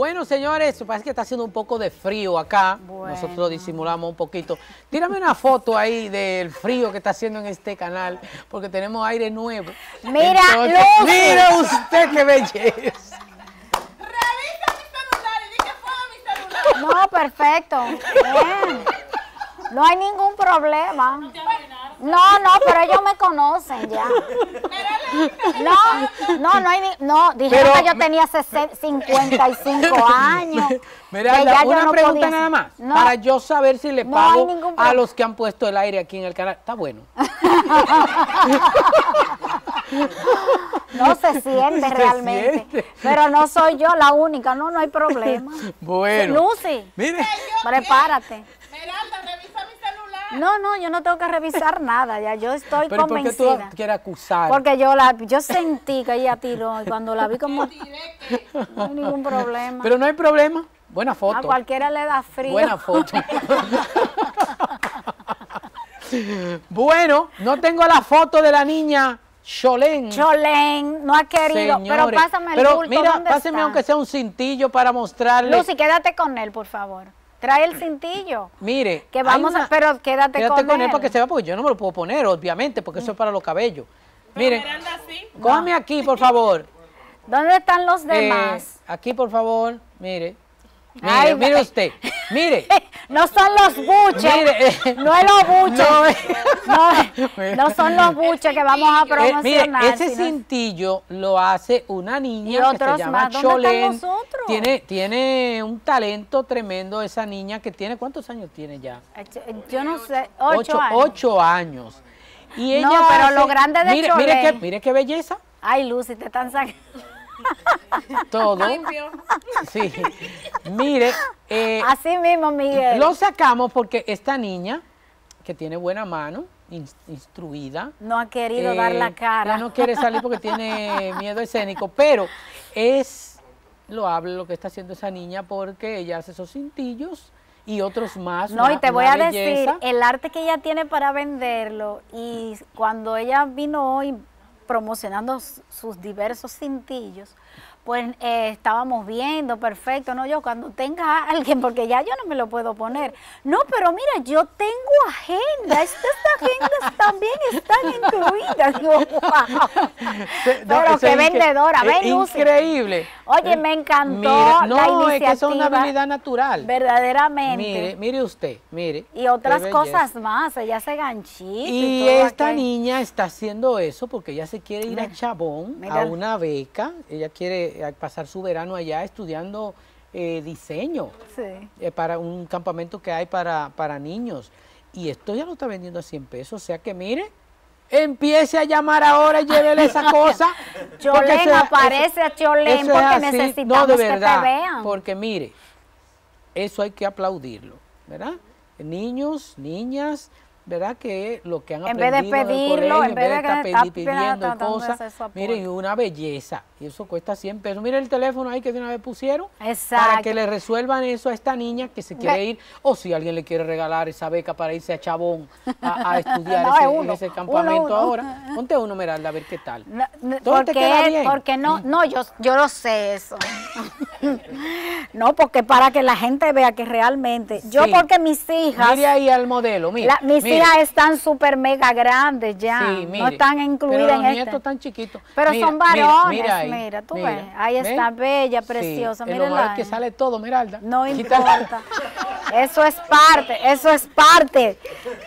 Bueno, señores, parece que está haciendo un poco de frío acá. Bueno. Nosotros disimulamos un poquito. Tírame una foto ahí del frío que está haciendo en este canal, porque tenemos aire nuevo. Mira, Lucy. mire usted qué belleza. No, perfecto. Bien. No hay ningún problema. No, no, pero ellos me conocen ya. No, no, no hay ni, no, dijeron Pero que yo tenía 60 55 años. Mira, que ya yo una no pregunta podía- nada más, No, para yo saber si le No pago a los que han puesto el aire aquí en el canal. Está bueno. no se siente Se realmente. siente. Pero no soy yo la única, no, no hay problema. Bueno. Lucy, Mire. prepárate. No, no, yo no tengo que revisar nada, ya yo estoy Pero ¿por qué tú convencida. quieres acusar? Porque yo la yo sentí que ella tiró y cuando la vi como no hay ningún problema. Pero no hay problema. Buena a foto. cualquiera le da frío. Buena foto. bueno, no tengo la foto de la niña Cholén. Cholén no ha querido, pero Señores. pásame el Pero bulto, mira, ¿dónde páseme está? aunque sea un cintillo para mostrarle. Lucy, quédate con él, por favor. Trae el cintillo. Mire. Que vamos una- a, pero quédate, Quédate con él él. para que se vea, porque yo no me lo puedo poner, obviamente, porque eso es para los cabellos. Mire, cójame aquí, por favor. ¿Dónde están los Eh, demás? aquí, por favor, mire. Mire, Ay, mire usted. Mire. no son los buches. Mire, no es los buches. no, No, eh. no son los buches que vamos a Eh, promocionar. mire, ese sino- cintillo lo hace una niña Y que se llama más. Tiene, tiene un talento tremendo esa niña que tiene, ¿cuántos años tiene ya? Yo no sé, ocho, años. ocho años. Y ella No, pero hace- lo grande de mire, mire qué, mire qué belleza. Ay, Lucy, te están sacando. Todo. Limpio. Sí. Mire, eh, Así mismo, Miguel. lo sacamos porque esta niña, que tiene buena mano, ins- instruida, No ha querido eh, dar la cara. Ya no quiere salir porque tiene miedo escénico, pero es loable lo que está haciendo esa niña porque ella hace esos cintillos y otros más. No, una- y te voy a decir, el arte que ella tiene para venderlo y cuando ella vino hoy promocionando sus diversos cintillos, pues eh, estábamos viendo, perfecto, no, yo cuando tenga a alguien, porque ya yo no me lo puedo poner, no, pero mira, yo tengo agenda, estas agendas también están incluidas, Digo, wow. Se- no, pero qué vendedora, ven. Increíble. Oye, Eh, me encantó la no, es que es una habilidad natural. verdaderamente. Mire, mire usted, mire. Y otras cosas más, ella hace ganchito Y y, todo esta niña está haciendo eso porque ella se quiere ir a Mira, Chabón a una beca. Ella quiere eh, pasar su verano allá estudiando eh, diseño Sí. eh, para un campamento que hay para, para niños. Y esto ya lo está vendiendo a 100 pesos. O sea que mire, empiece a llamar ahora y llévele esa cosa. Cholén, aparece a Cholén porque así. necesitamos no, de que te verdad, vean. Porque mire, eso hay que aplaudirlo, ¿verdad? Niños, niñas, ¿verdad? Que lo que han En vez de aprendido en el pedirlo, colegio, en vez de estar está pidiendo cosas, miren, una belleza. Y eso cuesta 100 pesos. Mire el teléfono ahí que de una vez pusieron. Para Exacto. que le resuelvan eso a esta niña que se quiere Ve- ir, o si alguien le quiere regalar esa beca para irse a Chabón a, a estudiar No, ese, es en uno, ese uno, campamento uno. ahora. Ponte uno, Meralda, a ver qué tal. No, Todo te queda porque, bien. porque no, no, yo, yo lo sé eso. no, porque para que la gente vea que realmente, yo porque mis hijas, Mire ahí al modelo, mire. la- mis mire. Están súper mega grandes ya, Sí, no están incluidas Pero en los este. nietos tan chiquitos. Pero Mira, son varones, mira, mira, ahí, tú ves, ahí está, bella, Sí, preciosa, es que sale todo, Meralda. No importa. Eso es parte, eso es parte.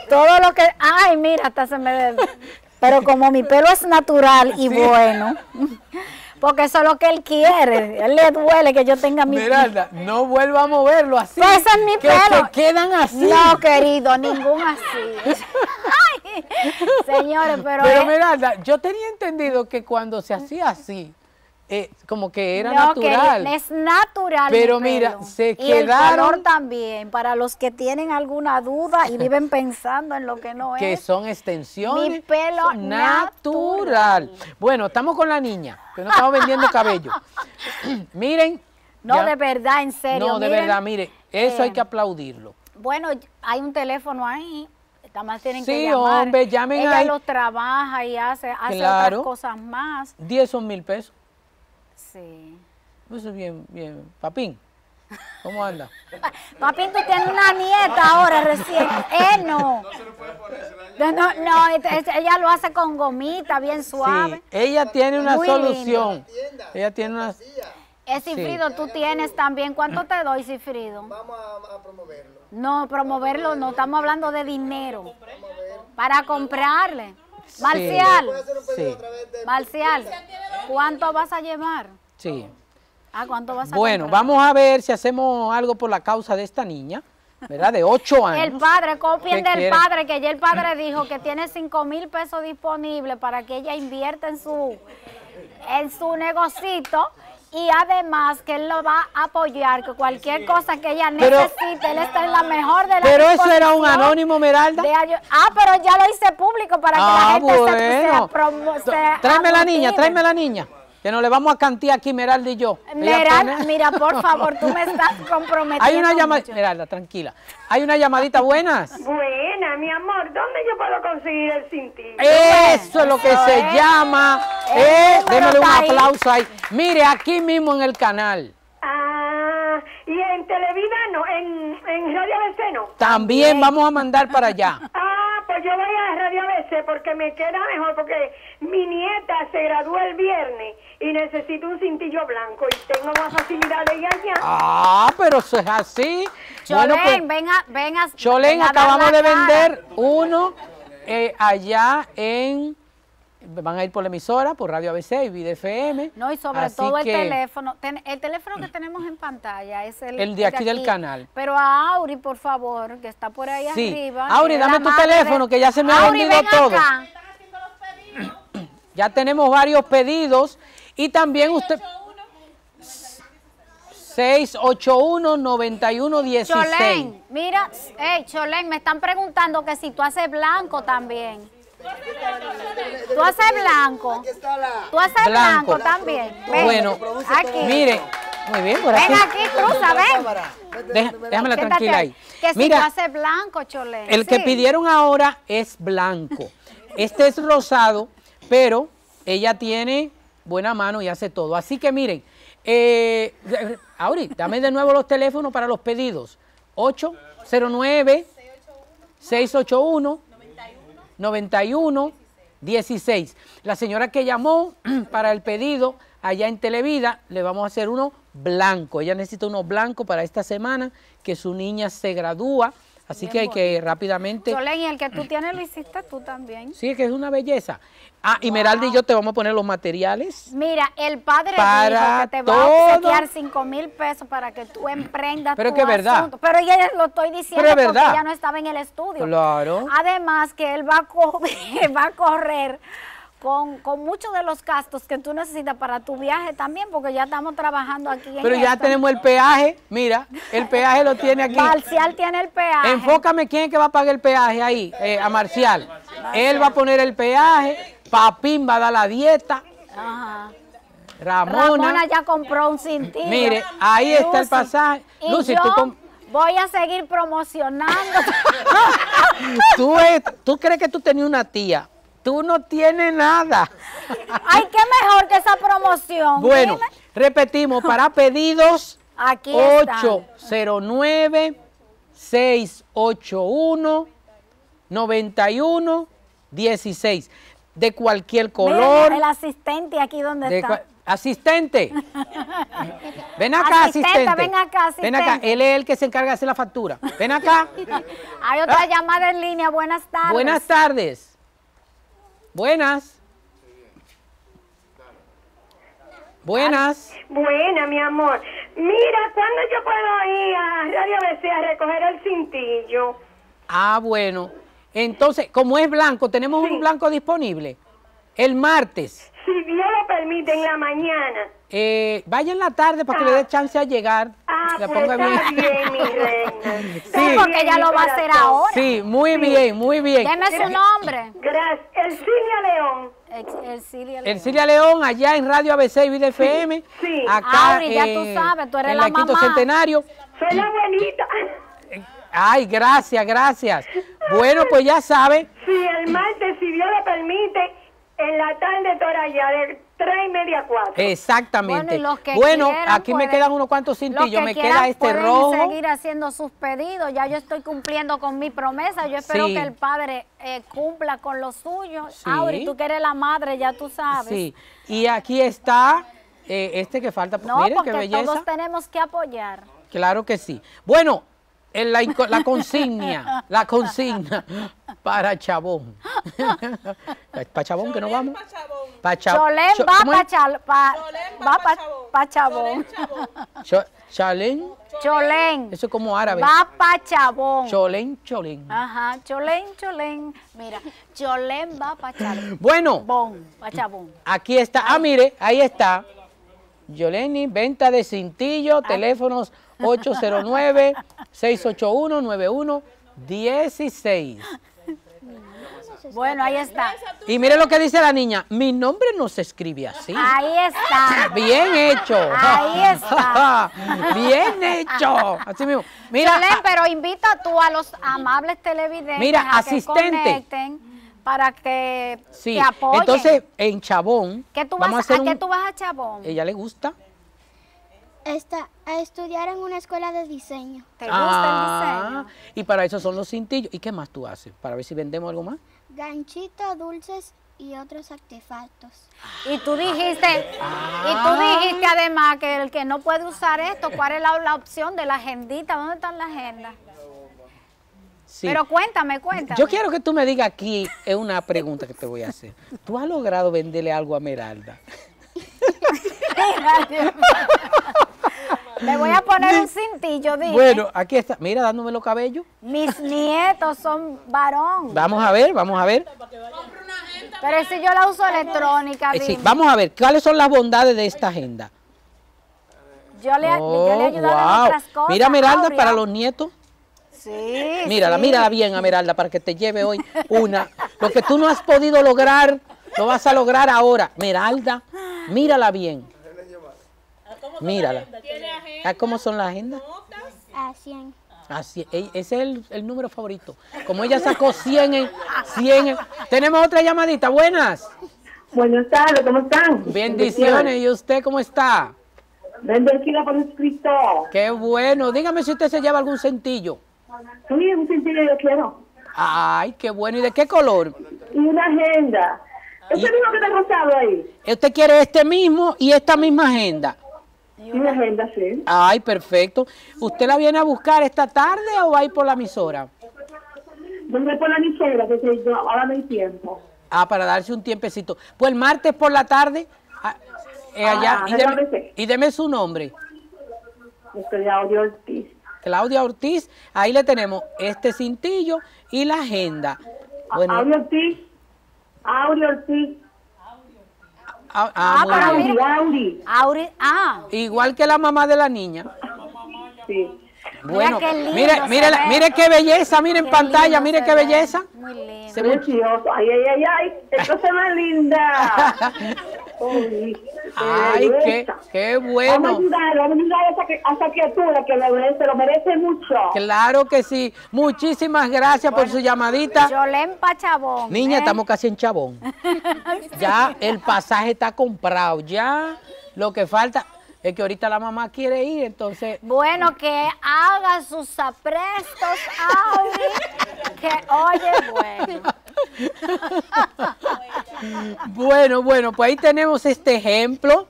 Todo lo que, ay, mira, hasta se me Pero como mi pelo es natural y Sí. bueno, porque eso es lo que él quiere. A él le duele que yo tenga mi Meralda, no vuelva a moverlo así. Pues ese es mi que pelo. se quedan así. No, querido, ningún así. Ay, señores, pero, Pero es- Meralda, yo tenía entendido que cuando se hacía así, eh, como que era no, que natural. es natural. Pero mi mira, se y el quedaron- color también, para los que tienen alguna duda y viven pensando en lo que no que es. son extensiones. Mi pelo son natural. Bueno, estamos con la niña, que no estamos vendiendo cabello. Miren. No, ya- de verdad, en serio. No, de miren, verdad, mire, eso hay eh, que aplaudirlo. Bueno, hay un teléfono ahí. Más tienen Sí, que llamar. hombre, llamen Ella ahí. lo trabaja y hace, hace Claro. otras cosas más. 10 son mil pesos. Sí. Eso es bien, bien. Papín, ¿cómo anda? Papi, tú tienes una nieta ahora recién. Eh, no. No, no, no, este- este- ella lo hace con gomita, bien suave. Sí, ella tiene una Muy lindo. solución. Ella tiene una... Eh, Cifrido, tú tienes también. ¿Cuánto te doy, Cifrido? Vamos a, a promoverlo. No, promoverlo no, estamos hablando de dinero. Para comprarle. Marcial, Puede Sí. Marcial, ¿cuánto vas a llevar? Sí. Ah, ¿cuánto vas a Bueno, comprar? vamos a ver si hacemos algo por la causa de esta niña, ¿verdad? De ocho años. El padre, copien ¿Qué del quiere? padre, que ya el padre dijo que tiene 5 mil pesos disponibles para que ella invierta en su, en su negocito y además que él lo va a apoyar, que cualquier cosa que ella Pero- necesite, él está en la mejor de las Pero eso era un anónimo, Meralda. de ah, pero ya lo hice público para que la Ah, gente se- bueno. se, promo- se Tráeme la niña, tráeme la niña. Que nos le vamos a cantar aquí, Meralda y yo. Ella Mira, pone- mira, por favor, tú me estás comprometiendo Hay una llamadita. Meralda, tranquila. Hay una llamadita, buenas. Buena, mi amor, ¿dónde yo puedo conseguir el cintillo? Eso es lo que Eso se es. llama. Eh, número démosle un aplauso ahí. Mire, aquí mismo en el canal. Ah, y en Televida no, en, en Radio ABC no. También vamos a mandar para allá. Ah, pues yo voy a Porque me queda mejor, porque mi nieta se graduó el viernes y necesito un cintillo blanco y tengo más facilidad de ir allá. Ah, pero eso es así. Cholén, Bueno, pues, ven a, ven a- Cholén, ven a dar acabamos de vender uno eh, allá en. Van a ir por la emisora, por Radio ABC y Vida FM. No, y sobre Así todo el que- teléfono. Ten- el teléfono que tenemos en pantalla es el, El de aquí del canal. Pero a Auri, por favor, que está por ahí Sí. arriba. Auri, dame tu teléfono, que ya se me ha vendido ven todo. acá. Ya tenemos varios pedidos y también usted. 681-9116. Cholén, mira, hey, Cholén, me están preguntando que si tú haces blanco también. Tú haces blanco. Aquí está la... Tú haces Blanco. blanco, también. Ven, Bueno, aquí. Mire, muy bien, por aquí. Ven aquí, cruza, ven. Deja- déjamela Siéntate tranquila ahí. Que si tú Mira, haces blanco, Cholén. el que pidieron ahora es blanco. Este es rosado, pero ella tiene buena mano y hace todo. Así que miren, eh, Auri, dame de nuevo los teléfonos para los pedidos. 809 681 91 16. La señora que llamó para el pedido allá en Televida, le vamos a hacer uno blanco. Ella necesita uno blanco para esta semana, que su niña se gradúa. Así que hay que rápidamente... Cholén, y el que tú tienes lo hiciste tú también. Sí, es que es una belleza. Ah, y Meralda y yo te vamos a poner los materiales. Mira, el padre Para dijo que te va todo. a obsequiar 5 mil pesos para que tú emprendas Pero tu que es verdad. Pero ella lo estoy diciendo Pero porque ella no estaba en el estudio. Claro. Además que él va a, co- va a correr con, con muchos de los gastos que tú necesitas para tu viaje también, porque ya estamos trabajando aquí en Pero ya esto. tenemos el peaje. Mira, el peaje lo tiene aquí. Marcial tiene el peaje. Enfócame quién es que va a pagar el peaje ahí, eh, a Marcial. Él va a poner el peaje, Papín va a dar la dieta, Ajá. Ramona. Ramona ya compró un cintillo. Mire, ahí está el pasaje. Y Lucy, yo tú voy a seguir promocionando. tú, tú crees que tú tenías una tía. Tú no tienes nada. Ay, qué mejor que esa promoción. Bueno, Dime. repetimos, para pedidos Aquí está. 809 681 91 16 de cualquier color. el asistente aquí donde de está. asistente. Ven acá, Asistente, asistente. ven acá, Ven acá, asistente. él es el que se encarga de hacer la factura. Ven acá. Hay otra llamada en línea. Buenas tardes. Ah. Buenas tardes. Buenas. Buenas. Buena, mi amor. Mira, ¿cuándo yo puedo ir a Radio ABC a recoger el cintillo? Ah, bueno. Entonces, como es blanco, tenemos un blanco disponible. El martes. Si Dios lo permite, en la mañana. Eh, vaya en la tarde para que le dé chance a llegar. Ah, Le pues ponga está bien. bien, mi reina. Sí. Sí, porque ella lo va a hacer ahora. Sí, muy bien, muy bien. Deme su nombre. Gracias. Elcilia León. El, el Cilia El León. Cilia León, allá en Radio ABC y Vida FM. sí. Acá Auri, ya tú eh, sabes, tú eres en la la Quinto mamá. Centenario. Soy la abuelita. Ay, gracias, gracias. Bueno, pues ya sabe. Sí, el martes, si Dios lo permite, en la tarde, allá, de tres y media 4. Exactamente. Bueno, y los que Bueno, quieran aquí me pueden- quedan unos cuantos Los cintillos. que Me quieran queda este pueden rojo. seguir haciendo sus pedidos. Ya yo estoy cumpliendo con mi promesa. Yo espero Sí. que el padre eh, cumpla con lo suyo. Sí. Auri, tú que eres la madre, ya tú sabes. Sí. Y aquí está eh, este que falta. No, Miren porque qué belleza. todos tenemos que apoyar. Claro que sí. Bueno, en la, la consigna, la consigna para Chabón. ¿Para Chabón que no vamos? Para Chabón. Cholén Cho- va ¿cómo para? Chabón. Cholén va pa' para Chabón. Chabón. Cho- Chalén, Cholén. eso es como árabe. Va para Chabón. Cholén, cholén. Ajá, Cholén, Cholén. Mira, Cholén va para Chabón. Bueno, Bon, pa' Chabón. aquí está. Ah, mire, ahí está. Yoleni, venta de cintillo, Ah. teléfonos 809-681-9116. Bueno, ahí está. Y mire lo que dice la niña, mi nombre no se escribe así. Ahí está. Bien hecho. Ahí está. Bien hecho. Así mismo. Mira, ah, pero invita tú a los amables televidentes Mira, a asistente. que conecten para que sí. te apoyen. Entonces, en Chabón, ¿Qué tú vamos a vas, hacer ¿A qué un... tú vas a Chabón? ¿Ella le gusta? Está a estudiar en una escuela de diseño. ¿Te gusta Ah, el diseño? Y para eso son los cintillos. ¿Y qué más tú haces? Para ver si vendemos algo más. Ganchito, dulces y otros artefactos. Y tú dijiste, y Ah. tú dijiste además que el que no puede usar esto, ¿cuál es la, la opción de la agendita? ¿Dónde están las agendas? Sí. Pero cuéntame, cuéntame. Yo quiero que tú me digas aquí, es una pregunta que te voy a hacer. ¿Tú has logrado venderle algo a Meralda? Le voy a poner un cintillo, dime. Bueno, aquí está. Mira, dándome los cabellos. Mis nietos son varón. Vamos a ver, vamos a ver. Pero si yo la uso electrónica, Eh, sí, dime. vamos a ver, ¿cuáles son las bondades de esta agenda? Yo le, yo le he Oh, ayudado en wow. otras cosas. Mira, Meralda, Aurea. para los nietos. Sí, Mírala, sí. mírala bien a Meralda para que te lleve hoy una. Lo que tú no has podido lograr, lo vas a lograr ahora. Meralda, mírala bien. Mírala. ¿Ah, ¿Cómo son las agendas? A 100. Así, e- ese es el, el número favorito. Como ella sacó 100 en 100 en- Tenemos otra llamadita. Buenas. Buenas tardes, ¿cómo están? Bendiciones. ¿Y usted cómo está? Bendecida por Cristo. Qué bueno. Dígame si usted se lleva algún centillo. Sí, un sencillo yo quiero. Ay, qué bueno. ¿Y de qué color? Y una agenda. Ese mismo que está rosado ahí. Usted quiere este mismo y esta misma agenda. Y una agenda, sí. Ay, perfecto. ¿Usted la viene a buscar esta tarde o va a ir por la emisora? Donde por la emisora, que sé yo, ahora no hay tiempo. Ah, para darse un tiempecito. Pues el martes por la tarde, ah, eh, allá, Ah, y, deme, y deme su nombre. Audio Ortiz. Claudia Ortiz, ahí le tenemos este cintillo y la agenda. Bueno, Audio Ortiz. Audio Ortiz. Ah, ah, Ah, Audi. Auri, ah, igual que la mamá de la niña. Sí. Bueno, qué lindo mire, mire, la- mire qué belleza, mire en pantalla, mire qué ve. belleza. Muy lindo. Se ve- Precioso. Ay, ay, ay, ay. Esta se ve linda. Ay, qué, qué Vamos a bueno. ayudar, vamos a ayudar a esa, que- a esa criatura que lo merece, lo merece mucho. Claro que sí. Muchísimas gracias por su llamadita. Yolén Pachabón. Niña, ¿eh? estamos casi en Chabón. Ya el pasaje está comprado. Ya lo que falta es que ahorita la mamá quiere ir, entonces. Bueno, que haga sus aprestos, Auri. Que, oye, bueno. Bueno, bueno, pues ahí tenemos este ejemplo.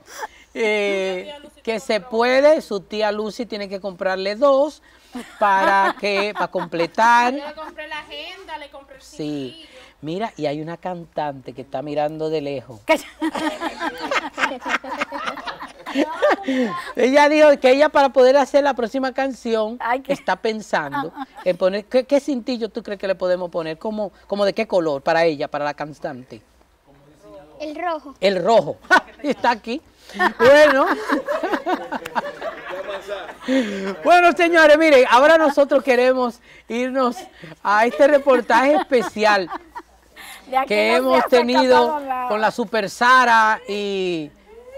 eh, que se puede, su tía Lucy tiene que comprarle dos para que, para completar. Yo le compré la agenda, le compré el Sí. Mira, y hay una cantante que está mirando de lejos. ella dijo que ella para poder hacer la próxima canción Ay, está pensando en poner, ¿qué, qué cintillo tú crees que le podemos poner? ¿Como, como de qué color para ella, para la cantante? El rojo. El rojo. Está aquí. Bueno. bueno, señores, miren, ahora nosotros queremos irnos a este reportaje especial que no hemos tenido con la Super Sara y...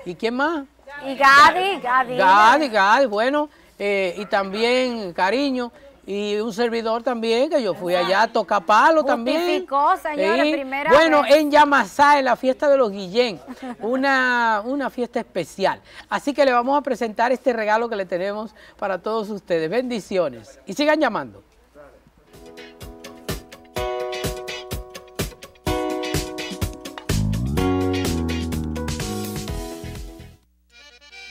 ¿Y quién más? Y Gadi, Gadi. Gadi, Gadi, bueno, eh, y también Cariño. y un servidor también, que yo fui allá a tocar palo también. Señores, Sí. primera Bueno, vez. en Yamasá, en la fiesta de los Guillén, una, una fiesta especial. Así que le vamos a presentar este regalo que le tenemos para todos ustedes. Bendiciones. Y sigan llamando.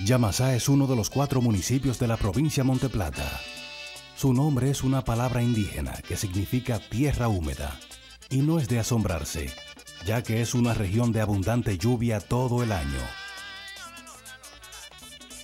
Yamasá es uno de los cuatro municipios de la provincia Monteplata. Su nombre es una palabra indígena que significa tierra húmeda. Y no es de asombrarse, ya que es una región de abundante lluvia todo el año,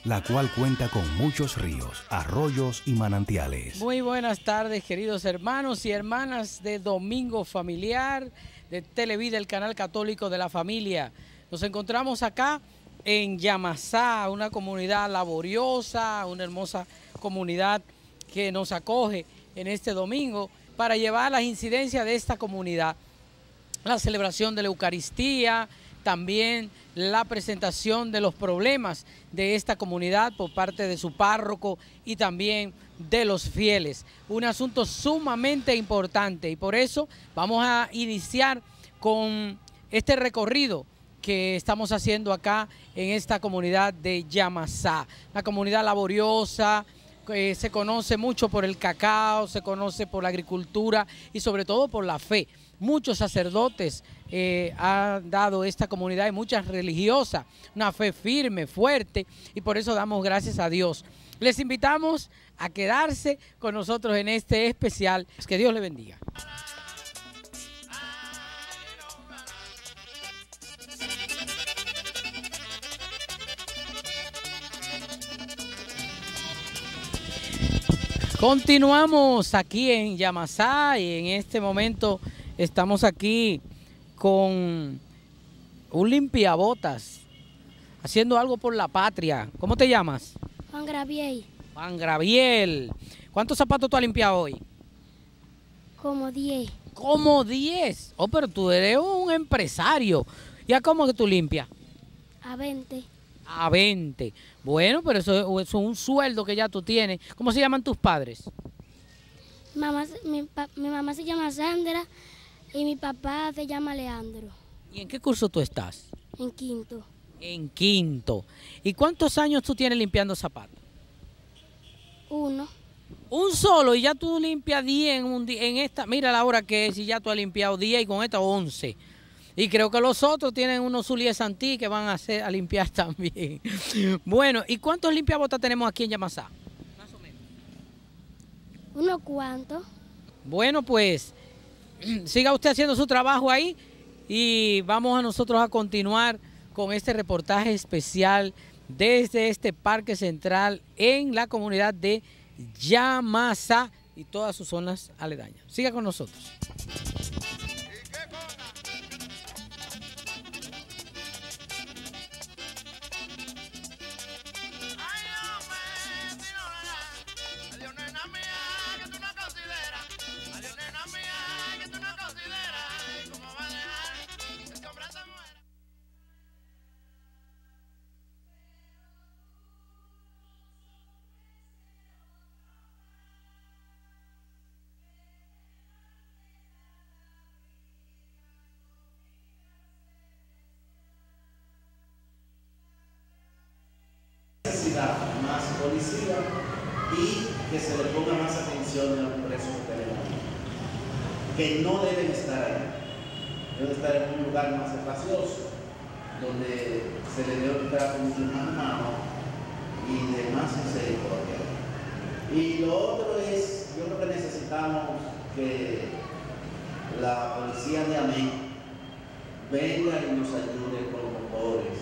la cual cuenta con muchos ríos, arroyos y manantiales. Muy buenas tardes, queridos hermanos y hermanas de Domingo Familiar, de Televida, el canal católico de la familia. Nos encontramos acá en Yamasá, una comunidad laboriosa, una hermosa comunidad que nos acoge en este domingo para llevar las incidencias de esta comunidad la celebración de la Eucaristía, también la presentación de los problemas de esta comunidad por parte de su párroco y también de los fieles. Un asunto sumamente importante y por eso vamos a iniciar con este recorrido que estamos haciendo acá en esta comunidad de Yamasá, una comunidad laboriosa, que se conoce mucho por el cacao, se conoce por la agricultura y sobre todo por la fe. Muchos sacerdotes eh, han dado esta comunidad y muchas religiosas, una fe firme, fuerte, y por eso damos gracias a Dios. Les invitamos a quedarse con nosotros en este especial. Que Dios le bendiga. Continuamos aquí en Yamasá y en este momento estamos aquí con un limpiabotas haciendo algo por la patria. ¿Cómo te llamas? Juan Gravier, Juan Graviel. ¿Cuántos zapatos tú has limpiado hoy? como 10, Como 10. Oh, pero tú eres un empresario. ¿Y a cómo que tú limpias? a 20, A 20. Bueno, pero eso, eso es un sueldo que ya tú tienes. ¿Cómo se llaman tus padres? Mamá, mi, pa- mi mamá se llama Sandra y mi papá se llama Leandro, ¿Y en qué curso tú estás? en quinto, En quinto. ¿Y cuántos años tú tienes limpiando zapatos? uno, Un solo y ya tú limpias 10 en, un día, en esta. Mira la hora que es y ya tú has limpiado 10 y con esta 11. Y creo que los otros tienen unos Zulies Santí que van a, hacer, a limpiar también. Bueno, ¿y cuántos limpiabotas tenemos aquí en Yamasá? uno cuanto, Bueno, pues siga usted haciendo su trabajo ahí y vamos a nosotros a continuar con este reportaje especial desde este parque central en la comunidad de Yamasá y todas sus zonas aledañas. Siga con nosotros. Y lo otro es, yo creo que necesitamos que la policía de Amén venga y nos ayude con motores,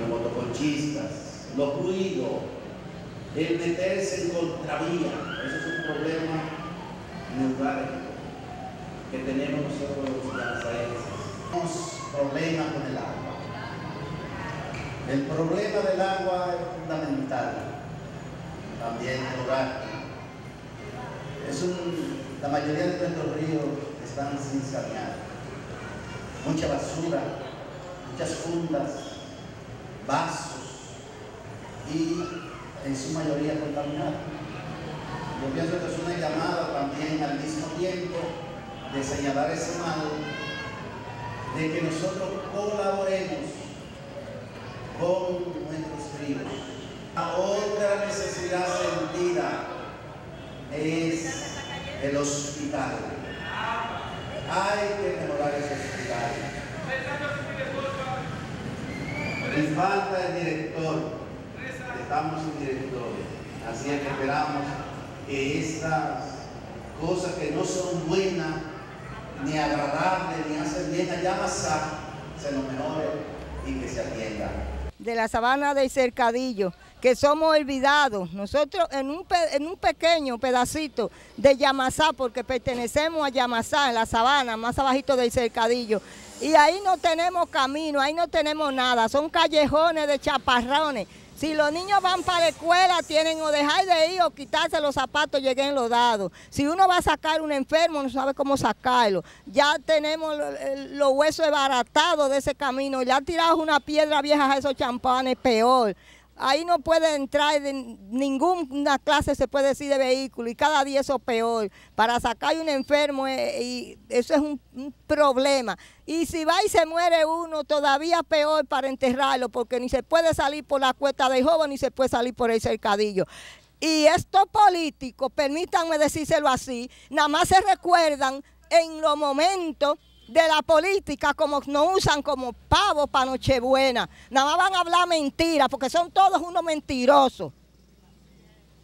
los motoconchistas, los ruidos, el meterse en contravía, eso es un problema neurálgico que tenemos nosotros los. Tenemos problemas con el agua. El problema del agua es fundamental, también hogar. Es un, la mayoría de nuestros ríos están sin sanear. Mucha basura, muchas fundas, vasos y en su mayoría contaminados. Yo pienso que es una llamada también al mismo tiempo de señalar ese mal, de que nosotros colaboremos con nuestros ríos. La otra necesidad sentida es el hospital. Hay que mejorar ese hospital. Y falta el director. Estamos sin director. Así es que esperamos que estas cosas que no son buenas, ni agradables, ni hacen bien a Yamasá, se nos mejore y que se atienda. De la sabana del Cercadillo, que somos olvidados. Nosotros en un, en un pequeño pedacito de Yamasá, porque pertenecemos a Yamasá, en la sabana, más abajito del Cercadillo. Y ahí no tenemos camino, ahí no tenemos nada, son callejones de chaparrones. Si los niños van para la escuela, tienen o dejar de ir o quitarse los zapatos, lleguen los dados. Si uno va a sacar un enfermo, no sabe cómo sacarlo. Ya tenemos los huesos desbaratados de ese camino. Ya tirado una piedra vieja a esos champanes, peor. Ahí no puede entrar de ninguna clase, se puede decir, de vehículo y cada día eso peor. Para sacar un enfermo, eh, y eso es un, un problema. Y si va y se muere uno, todavía peor para enterrarlo, porque ni se puede salir por la cuesta de joven ni se puede salir por el cercadillo. Y estos políticos, permítanme decírselo así, nada más se recuerdan en los momentos de la política como nos usan como pavos para Nochebuena. Nada más van a hablar mentiras porque son todos unos mentirosos.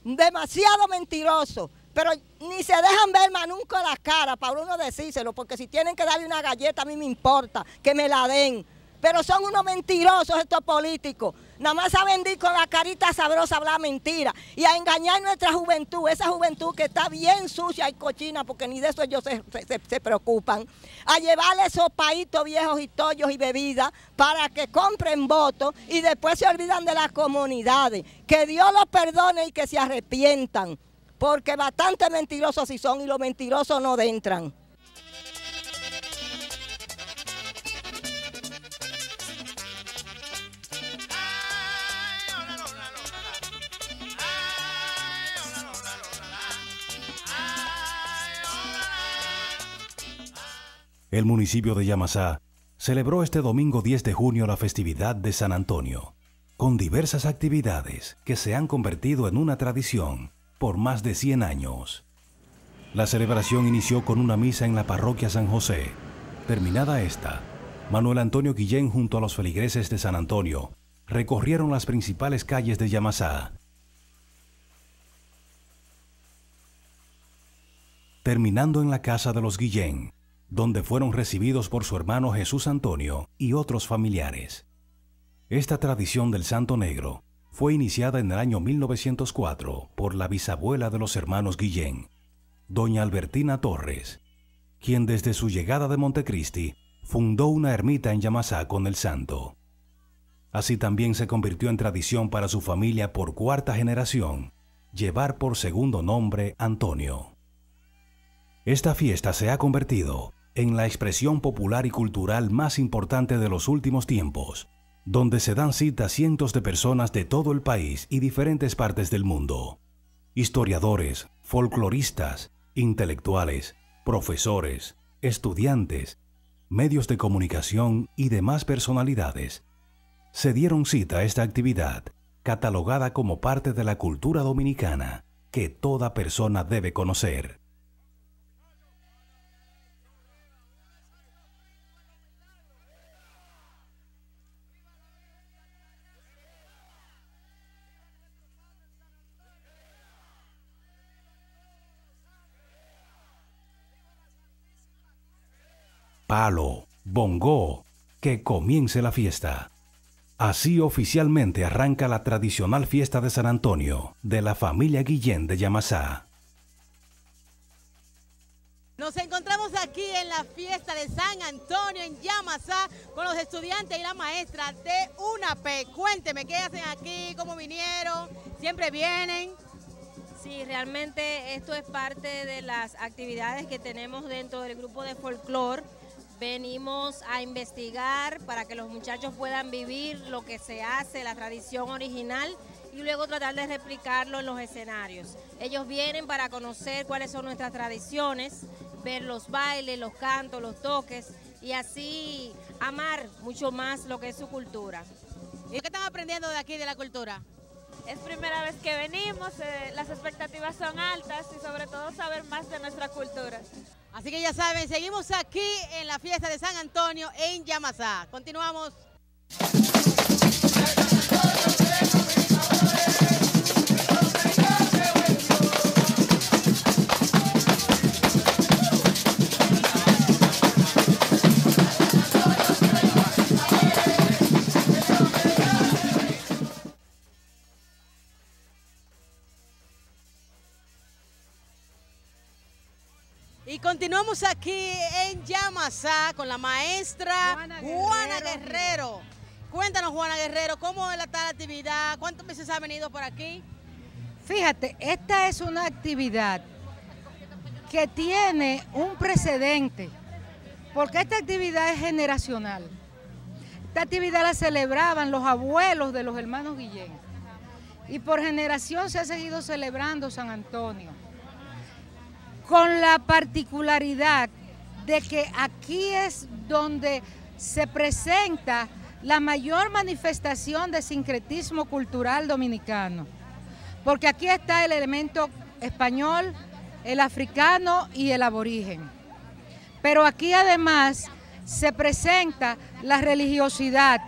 Demasiado mentirosos. Pero ni se dejan ver más nunca la cara para uno decírselo, porque si tienen que darle una galleta a mí me importa que me la den. Pero son unos mentirosos estos políticos. Nada más saben ir con la carita sabrosa a hablar mentira y a engañar nuestra juventud, esa juventud que está bien sucia y cochina, porque ni de eso ellos se, se- se preocupan. A llevarle esos paitos viejos y tollos y bebidas para que compren votos y después se olvidan de las comunidades. Que Dios los perdone y que se arrepientan, porque bastante mentirosos sí son y los mentirosos no entran. El municipio de Yamasá celebró este domingo 10 de junio la festividad de San Antonio, con diversas actividades que se han convertido en una tradición por más de 100 años. La celebración inició con una misa en la parroquia San José. Terminada esta, Manuel Antonio Guillén junto a los feligreses de San Antonio recorrieron las principales calles de Yamasá. Terminando en la casa de los Guillén, donde fueron recibidos por su hermano Jesús Antonio y otros familiares. Esta tradición del Santo Negro fue iniciada en el año 1904 por la bisabuela de los hermanos Guillén, doña Albertina Torres, quien desde su llegada de Montecristi fundó una ermita en Yamasá con el santo. Así también se convirtió en tradición para su familia por cuarta generación llevar por segundo nombre Antonio. Esta fiesta se ha convertido en la expresión popular y cultural más importante de los últimos tiempos, donde se dan cita cientos de personas de todo el país y diferentes partes del mundo. Historiadores, folcloristas, intelectuales, profesores, estudiantes, medios de comunicación y demás personalidades se dieron cita a esta actividad, catalogada como parte de la cultura dominicana que toda persona debe conocer. Palo, bongo, que comience la fiesta. Así oficialmente arranca la tradicional fiesta de San Antonio de la familia Guillén de Yamasá. Nos encontramos aquí en la fiesta de San Antonio en Yamasá con los estudiantes y la maestra de UNAP. Cuénteme, ¿qué hacen aquí? ¿Cómo vinieron? ¿Siempre vienen? Sí, realmente esto es parte de las actividades que tenemos dentro del grupo de folclore. Venimos a investigar para que los muchachos puedan vivir lo que se hace, la tradición original y luego tratar de replicarlo en los escenarios. Ellos vienen para conocer cuáles son nuestras tradiciones, ver los bailes, los cantos, los toques y así amar mucho más lo que es su cultura. ¿Y qué están aprendiendo de aquí, de la cultura? Es primera vez que venimos, eh, las expectativas son altas y sobre todo saber más de nuestra cultura. Así que ya saben, seguimos aquí en la fiesta de San Antonio en Yamasá. Continuamos. Continuamos aquí en Yamasá con la maestra Juana, Guerrero. Cuéntanos, Juana Guerrero, ¿cómo es la tal actividad? ¿Cuántas veces ha venido por aquí? Fíjate, esta es una actividad que tiene un precedente, porque esta actividad es generacional. Esta actividad la celebraban los abuelos de los hermanos Guillén. Y por generación se ha seguido celebrando San Antonio con la particularidad de que aquí es donde se presenta la mayor manifestación de sincretismo cultural dominicano, porque aquí está el elemento español, el africano y el aborigen. Pero aquí además se presenta la religiosidad,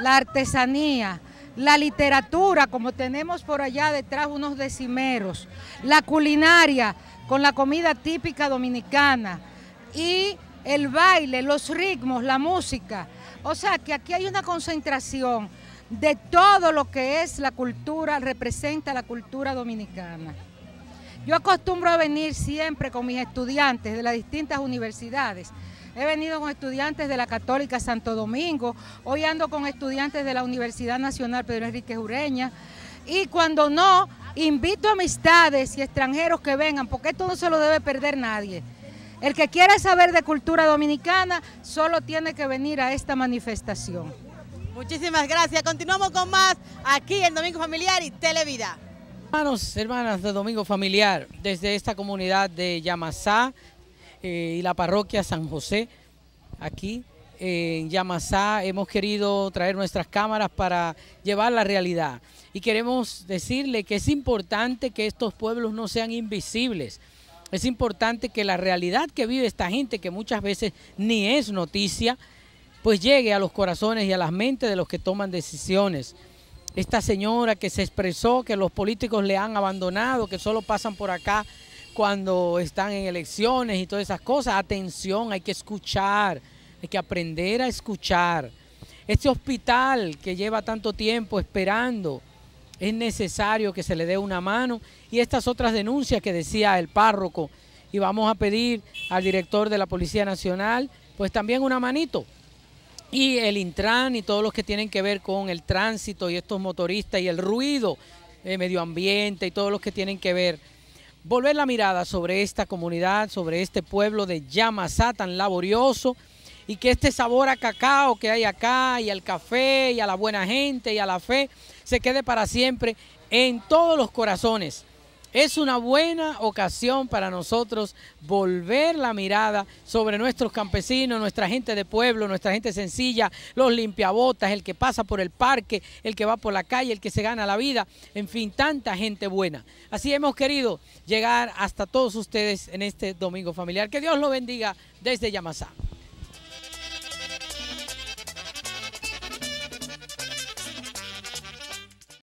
la artesanía, la literatura, como tenemos por allá detrás unos decimeros, la culinaria, con la comida típica dominicana y el baile, los ritmos, la música. O sea que aquí hay una concentración de todo lo que es la cultura, representa la cultura dominicana. Yo acostumbro a venir siempre con mis estudiantes de las distintas universidades. He venido con estudiantes de la Católica Santo Domingo, hoy ando con estudiantes de la Universidad Nacional Pedro Enrique Ureña, y cuando no, invito a amistades y extranjeros que vengan, porque esto no se lo debe perder nadie. El que quiera saber de cultura dominicana solo tiene que venir a esta manifestación. Muchísimas gracias. Continuamos con más aquí en Domingo Familiar y Televida. Hermanos, hermanas de Domingo Familiar, desde esta comunidad de Yamasá eh, y la parroquia San José, aquí en Yamasá hemos querido traer nuestras cámaras para llevar la realidad. Y queremos decirle que es importante que estos pueblos no sean invisibles. Es importante que la realidad que vive esta gente, que muchas veces ni es noticia, pues llegue a los corazones y a las mentes de los que toman decisiones. Esta señora que se expresó que los políticos le han abandonado, que solo pasan por acá cuando están en elecciones y todas esas cosas. Atención, hay que escuchar, hay que aprender a escuchar. Este hospital que lleva tanto tiempo esperando, es necesario que se le dé una mano. Y estas otras denuncias que decía el párroco. Y vamos a pedir al director de la Policía Nacional pues también una manito. Y el Intran y todos los que tienen que ver con el tránsito y estos motoristas y el ruido, el medio ambiente y todos los que tienen que ver. Volver la mirada sobre esta comunidad, sobre este pueblo de Yamasá tan laborioso y que este sabor a cacao que hay acá y al café y a la buena gente y a la fe se quede para siempre en todos los corazones. Es una buena ocasión para nosotros volver la mirada sobre nuestros campesinos, nuestra gente de pueblo, nuestra gente sencilla, los limpiabotas, el que pasa por el parque, el que va por la calle, el que se gana la vida, en fin, tanta gente buena. Así hemos querido llegar hasta todos ustedes en este domingo familiar. Que Dios lo bendiga desde Yamasá.